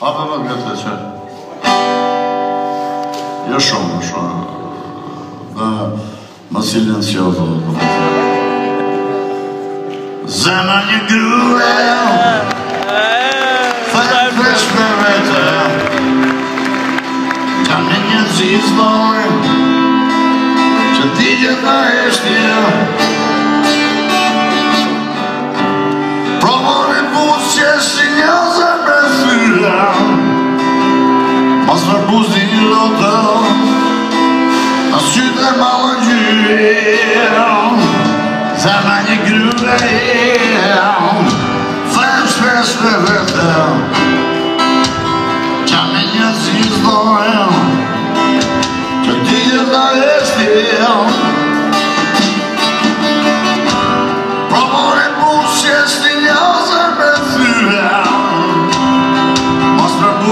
A, më për të që? Jo shumë, shumë. Dhe, më silencio, dhe, dhe, dhe, dhe, dhe. Zemë një gruë, fërë përsh për vete, ta në një zizë, lorë, që ti që ta eshtë një, promonë në që si një zemë, chwila Mocno buzi lotę A Za na grubę Flash, flash, wywertę Kamienia z nim zdołem je zdaje z tym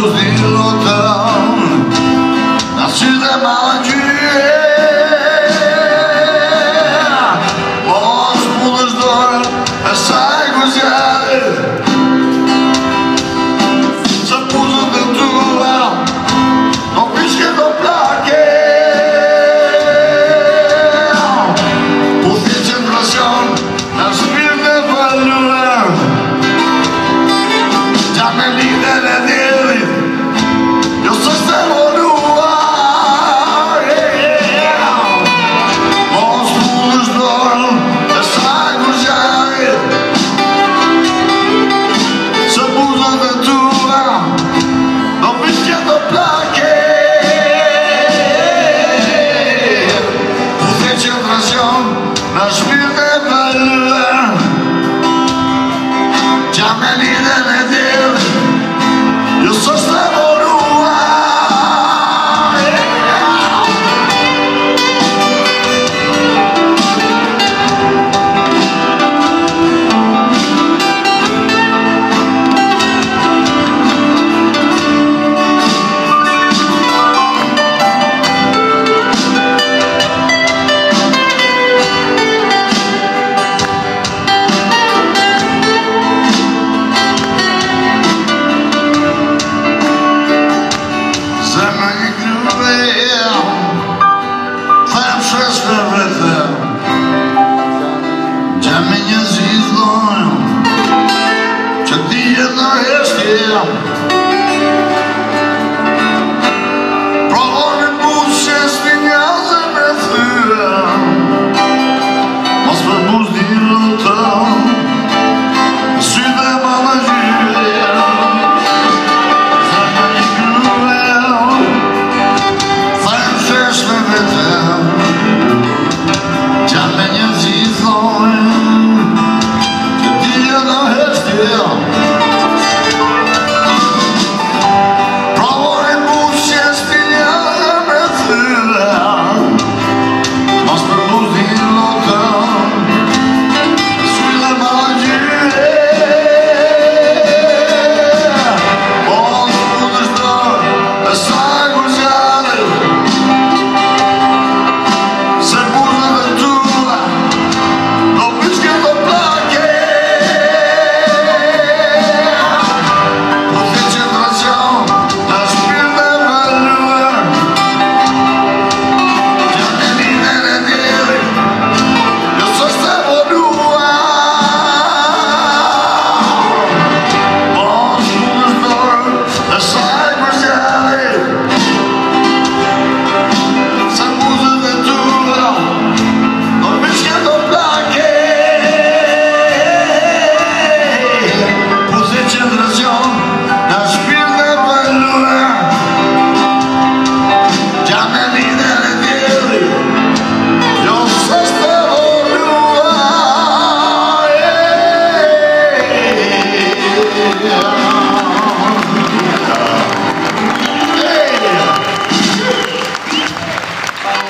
Του δίνω τα Notre ma est malheureuse yeah.